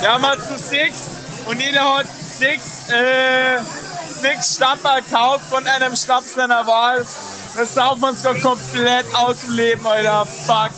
Wir haben zu Six und jeder hat Six, äh, Six Stamper gekauft von einem Schnaps seiner Wahl. Das saufen wir uns doch komplett aus dem Leben, Alter. Fuck.